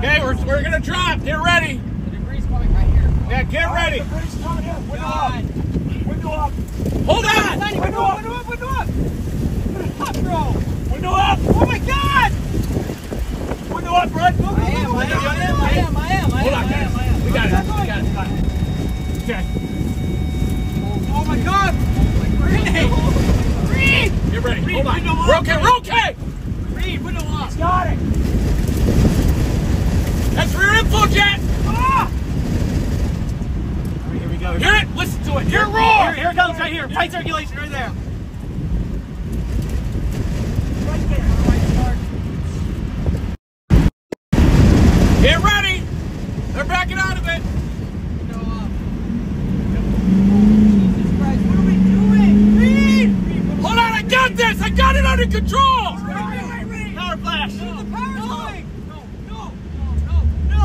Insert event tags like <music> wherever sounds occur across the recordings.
Okay, we're, we're gonna drop. Get ready. The debris coming right here. Yeah, get ready. Debris coming in. Window up. Window up. Hold on. Window up. Window up, window up. Window up, bro. Window up. Oh my God. Window up, bud. Go, go, I am, go, I am, go, I am, I am, I am, I Hold am, on, I am, I am. We got it. We got it. We got it. Okay. Oh my God. Grenade. Reed. Get ready. Reed, Hold on. window We're up. okay. We're okay. Reed, window up. Got it. That's rear inflow jet. Ah! Here we go. Hear it. Listen to it. Hear it Here, roar. here it comes right here. Tight circulation right there. Right there. Get ready. They're backing out of it. Window up. Jesus Christ, what are we doing? Reed. Hold on. I got this. I got it under control. Power flash. The power's going. No, no, no, no, no.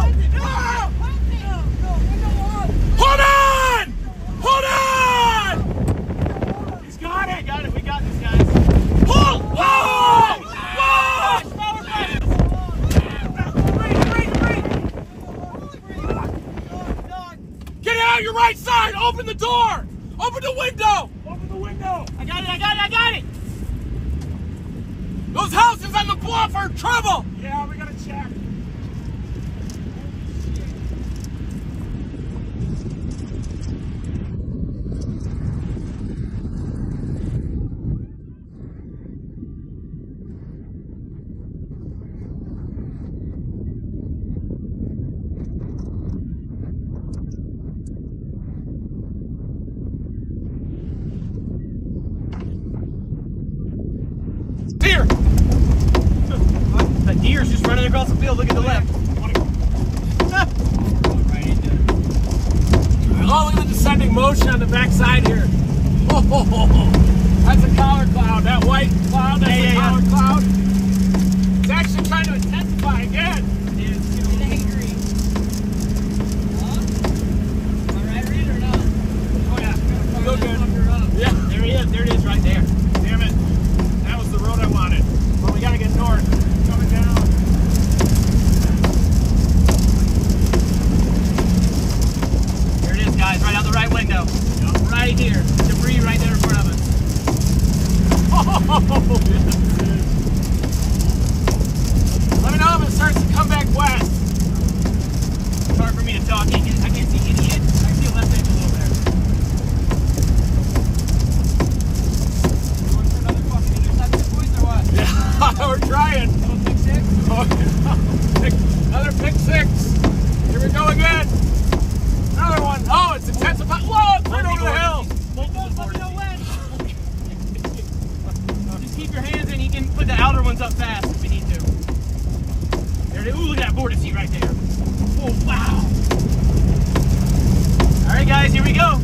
Hold on. Hold on. He's got it. We got it. We got this, guys. Hold. Whoa. Whoa. Power flash. Your right side. Open the door. Open the window. Open the window. I got it. I got it. I got it. Those houses on the bluff are in trouble. Yeah, we gotta check. Deer. The deer's just running across the field. Look at the left. right into it. Oh, look at the descending motion on the backside here. Oh, that's a collar cloud. That white cloud, that's Yeah, a yeah, collar cloud. It's actually trying to intensify again. It is too angry. Huh? Am I right, Reed, or not? Oh, yeah. Go good. Yeah. There he is. There it is, right there. Damn it. That was the road I wanted. But we gotta get north. Coming down. There it is, guys. Right out the right window. Right here. Debris right there in front of us. Oh, yes, it is. Let me know if it starts to come back west. It's hard for me to talk. I can't, I can't see any edge. I can see a left edge a little there. Going for another fucking interception, boys, or what? Yeah, we're trying. Little six six. Oh, yeah. Pick- Another pick six. Here we go again. Another one. Oh, it's intensifying. Whoa, it's right over the hill. Multiple Let me know when. Just keep your hands in. You can put the outer ones up fast if you need to. There is. Ooh, look at that seat right there. Oh, wow. All right, guys, here we go.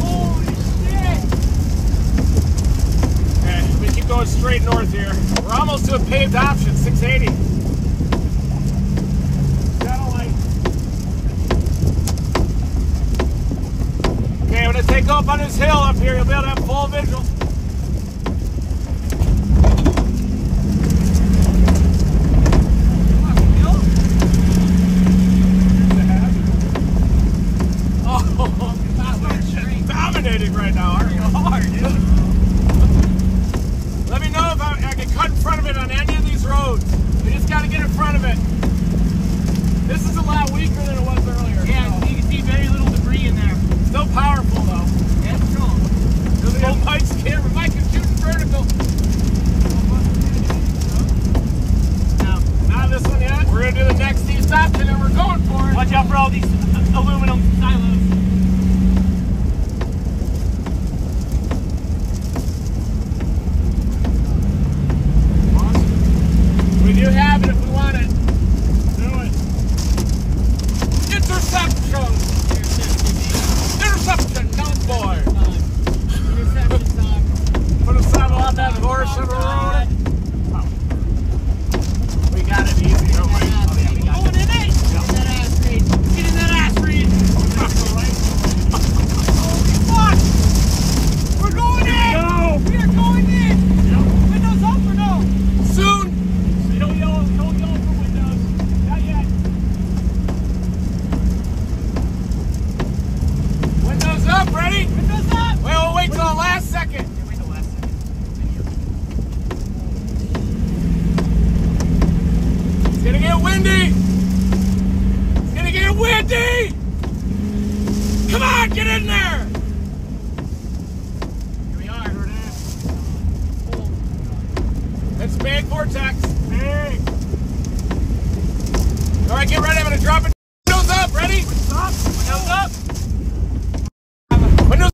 Holy shit. Okay, we keep going straight north here. We're almost to a paved option, 680. Satellite. Okay, I'm gonna take off on this hill up here. You'll be able to have full visual. Oh, just dominating right now, aren't you? Hard, dude. Let me know if I, I can cut in front of it on any of these roads. We just got to get in front of it. This is a lot weaker than it was earlier. Yeah, so- you can see very little debris in there. Still powerful though. Yeah, it's strong. Look at Mike's camera. Mike is shooting vertical. Now, Not this one yet. We're gonna do the next east option and we're going for it. Watch out for all these uh, aluminum silos. We do have it Andy! Come on, get in there! Here we are. It's big vortex. Big. All right, get ready. I'm gonna drop it. Windows up. Ready? Stop. Nose up. Windows.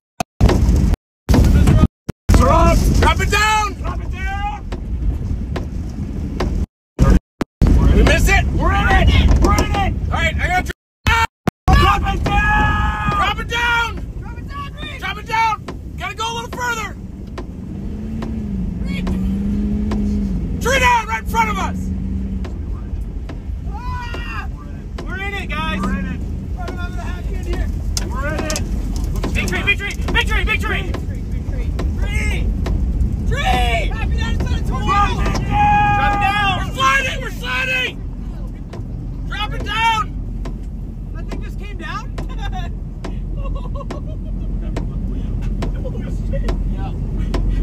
Drop. Drop it down. Drop it down. We missed it. We're in it. We're in it. All right, I got. Drop it down. Drop it down. Drop it down, Reed. Drop it down. Gotta go a little further. Reed. Tree down right in front of us. Ah! We're in it, guys. We're in it. We're in it. Victory, victory, victory, victory. Tree. Tree. Drop it Drop it down. We're sliding. We're sliding. Drop it down. That thing just came down. <laughs>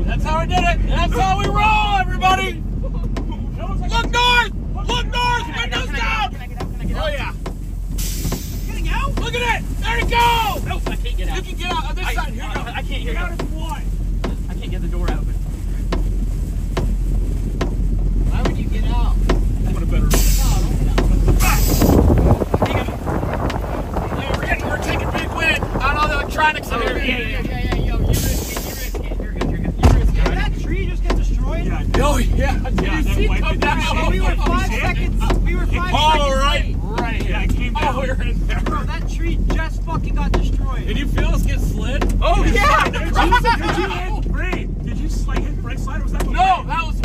That's how we did it. That's how we roll, everybody. Look north. Look north. Windows down. Oh yeah. Getting out? Look at it. There you go. Nope, I can't get out. You can get out on this I, side. Here you go. I can't Get get out out. of what? I can't get the door open. Why would you get out? I want a better. Yeah, we're, getting, we're taking big wind on all the electronics oh, in here. Yeah, yeah, yeah, yo, you risk it, you risk it. You're good, you're good. You risk it. Did that tree just get destroyed? Yeah. Oh yeah. Did Yeah, you that see wiped come down? down. We were Oh, five shit. seconds. We were five Oh, seconds right, late. right. Yeah, it came Oh, down. we're in there. Bro, that tree just fucking got destroyed. Did you feel us get slid? Oh yeah! Did you, <laughs> did you hit brake? Did you like hit brake slide? was that? No, that was